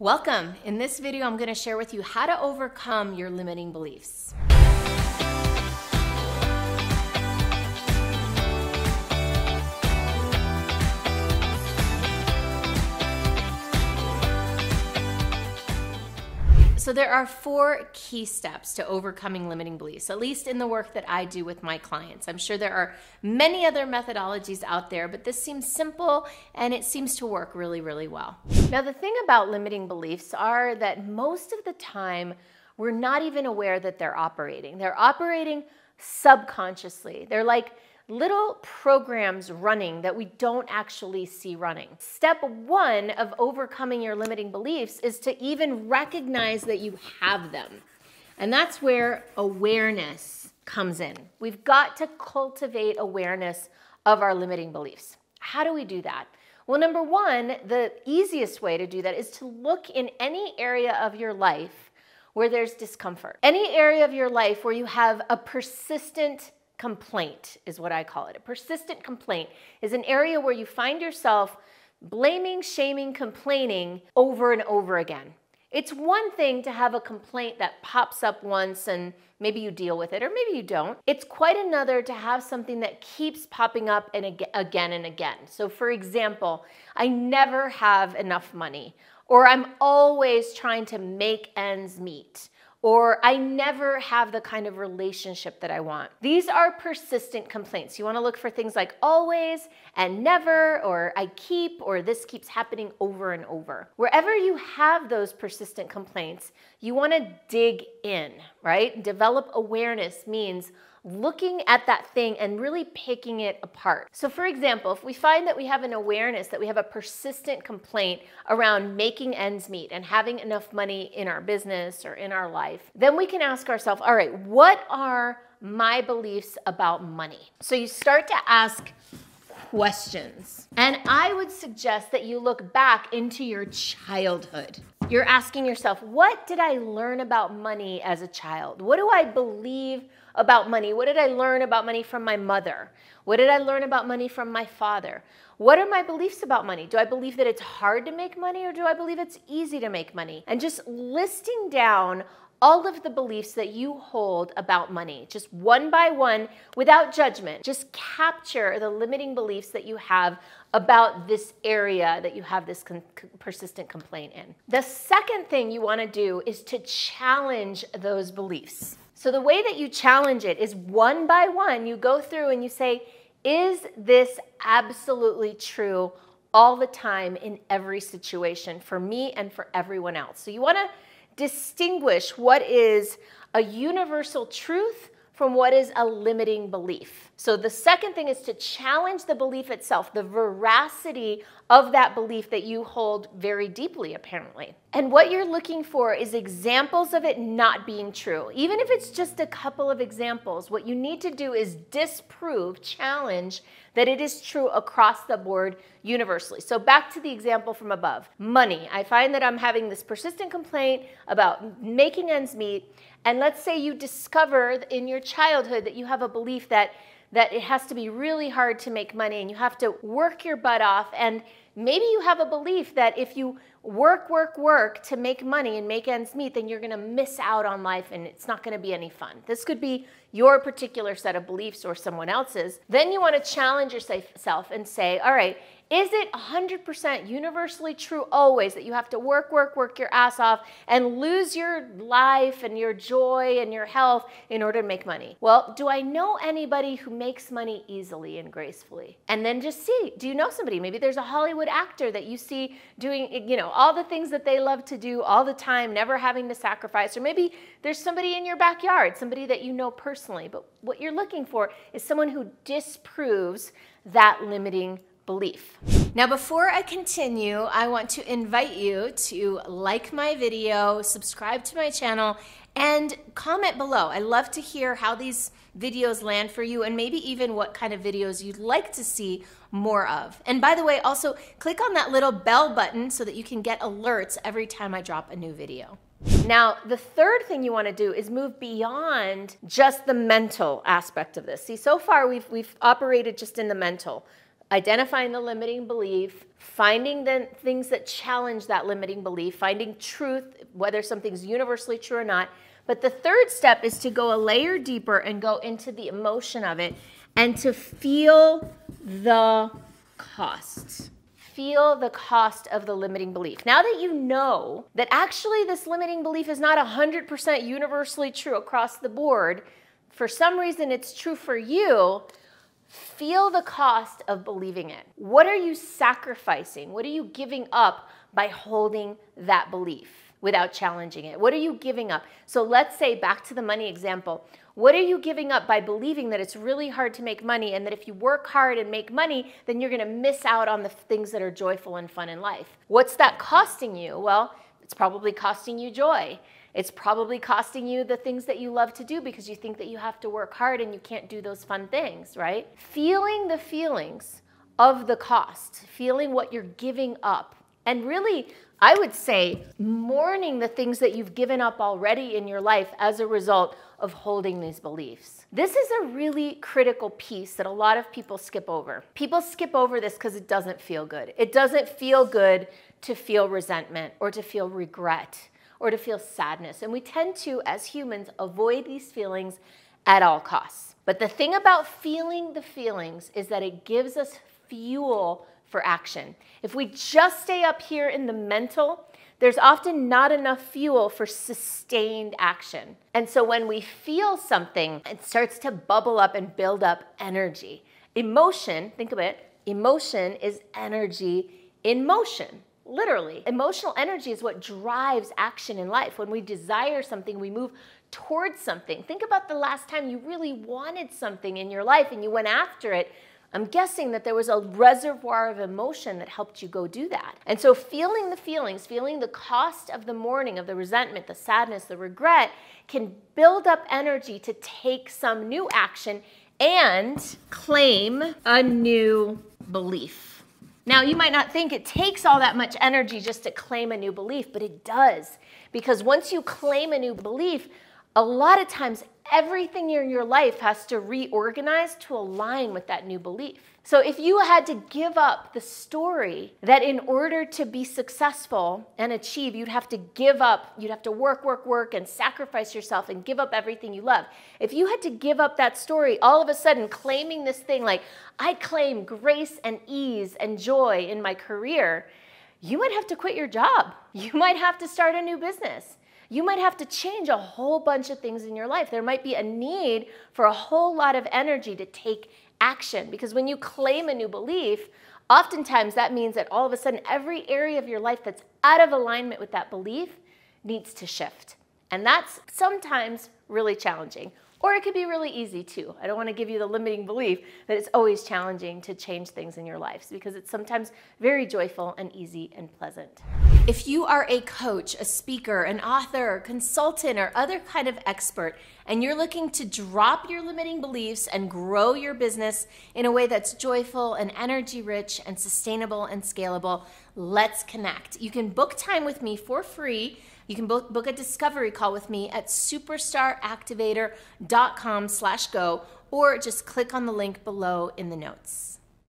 Welcome. In this video, I'm going to share with you how to overcome your limiting beliefs. So, there are four key steps to overcoming limiting beliefs, at least in the work that I do with my clients. I'm sure there are many other methodologies out there, but this seems simple and it seems to work really, really well. Now, the thing about limiting beliefs are that most of the time we're not even aware that they're operating. They're operating subconsciously. They're like little programs running that we don't actually see running. Step one of overcoming your limiting beliefs is to even recognize that you have them. And that's where awareness comes in. We've got to cultivate awareness of our limiting beliefs. How do we do that? Well, number one, the easiest way to do that is to look in any area of your life where there's discomfort. Any area of your life where you have a persistent complaint, is what I call it. A persistent complaint is an area where you find yourself blaming, shaming, complaining over and over again. It's one thing to have a complaint that pops up once and maybe you deal with it, or maybe you don't. It's quite another to have something that keeps popping up and again and again. So, for example, I never have enough money, or I'm always trying to make ends meet or I never have the kind of relationship that I want. These are persistent complaints. You want to look for things like always and never, or I keep, or this keeps happening over and over. Wherever you have those persistent complaints, you want to dig in, right? Develop awareness means looking at that thing and really picking it apart. So, for example, if we find that we have an awareness that we have a persistent complaint around making ends meet and having enough money in our business or in our life, then we can ask ourselves, all right, what are my beliefs about money? So, you start to ask questions. And I would suggest that you look back into your childhood. You're asking yourself, what did I learn about money as a child? What do I believe about money? What did I learn about money from my mother? What did I learn about money from my father? What are my beliefs about money? Do I believe that it's hard to make money or do I believe it's easy to make money? And just listing down all of the beliefs that you hold about money, just one by one, without judgment. Just capture the limiting beliefs that you have about this area that you have this persistent complaint in. The second thing you want to do is to challenge those beliefs. So the way that you challenge it is one by one, you go through and you say, is this absolutely true all the time in every situation for me and for everyone else? So you want to distinguish what is a universal truth from what is a limiting belief. So the second thing is to challenge the belief itself, the veracity of that belief that you hold very deeply, apparently. And what you're looking for is examples of it not being true. Even if it's just a couple of examples, what you need to do is disprove, challenge that it is true across the board universally. So back to the example from above money. I find that I'm having this persistent complaint about making ends meet. And let's say you discover in your childhood that you have a belief that that it has to be really hard to make money and you have to work your butt off and maybe you have a belief that if you work work work to make money and make ends meet then you're going to miss out on life and it's not going to be any fun this could be your particular set of beliefs or someone else's then you want to challenge yourself and say all right is it 100% universally true always that you have to work, work, work your ass off and lose your life and your joy and your health in order to make money? Well, do I know anybody who makes money easily and gracefully? And then just see, do you know somebody? Maybe there's a Hollywood actor that you see doing, you know, all the things that they love to do all the time, never having to sacrifice. Or maybe there's somebody in your backyard, somebody that you know personally. But what you're looking for is someone who disproves that limiting belief. Now, before I continue, I want to invite you to like my video, subscribe to my channel, and comment below. I love to hear how these videos land for you and maybe even what kind of videos you'd like to see more of. And by the way, also click on that little bell button so that you can get alerts every time I drop a new video. Now, the third thing you want to do is move beyond just the mental aspect of this. See, so far we've, we've operated just in the mental identifying the limiting belief, finding the things that challenge that limiting belief, finding truth, whether something's universally true or not. But the third step is to go a layer deeper and go into the emotion of it and to feel the cost. Feel the cost of the limiting belief. Now that you know that actually this limiting belief is not 100% universally true across the board, for some reason it's true for you, feel the cost of believing it. What are you sacrificing? What are you giving up by holding that belief without challenging it? What are you giving up? So let's say, back to the money example, what are you giving up by believing that it's really hard to make money and that if you work hard and make money, then you're going to miss out on the things that are joyful and fun in life? What's that costing you? Well, it's probably costing you joy. It's probably costing you the things that you love to do because you think that you have to work hard and you can't do those fun things, right? Feeling the feelings of the cost, feeling what you're giving up, and really I would say mourning the things that you've given up already in your life as a result of holding these beliefs. This is a really critical piece that a lot of people skip over. People skip over this because it doesn't feel good. It doesn't feel good to feel resentment or to feel regret or to feel sadness. And we tend to, as humans, avoid these feelings at all costs. But the thing about feeling the feelings is that it gives us fuel for action. If we just stay up here in the mental, there's often not enough fuel for sustained action. And so when we feel something, it starts to bubble up and build up energy. Emotion, think of it, emotion is energy in motion. Literally, emotional energy is what drives action in life. When we desire something, we move towards something. Think about the last time you really wanted something in your life and you went after it I'm guessing that there was a reservoir of emotion that helped you go do that. And so, feeling the feelings, feeling the cost of the mourning, of the resentment, the sadness, the regret, can build up energy to take some new action and claim a new belief. Now, you might not think it takes all that much energy just to claim a new belief, but it does. Because once you claim a new belief, a lot of times everything in your life has to reorganize to align with that new belief. So if you had to give up the story that in order to be successful and achieve, you'd have to give up, you'd have to work, work, work, and sacrifice yourself and give up everything you love. If you had to give up that story, all of a sudden claiming this thing like, I claim grace and ease and joy in my career, you might have to quit your job. You might have to start a new business you might have to change a whole bunch of things in your life. There might be a need for a whole lot of energy to take action because when you claim a new belief, oftentimes that means that all of a sudden every area of your life that's out of alignment with that belief needs to shift. And that's sometimes really challenging. Or it could be really easy too. I don't want to give you the limiting belief that it's always challenging to change things in your lives because it's sometimes very joyful and easy and pleasant. If you are a coach, a speaker, an author, consultant, or other kind of expert, and you're looking to drop your limiting beliefs and grow your business in a way that's joyful and energy rich and sustainable and scalable, let's connect. You can book time with me for free you can both book a discovery call with me at superstaractivator.com slash go or just click on the link below in the notes.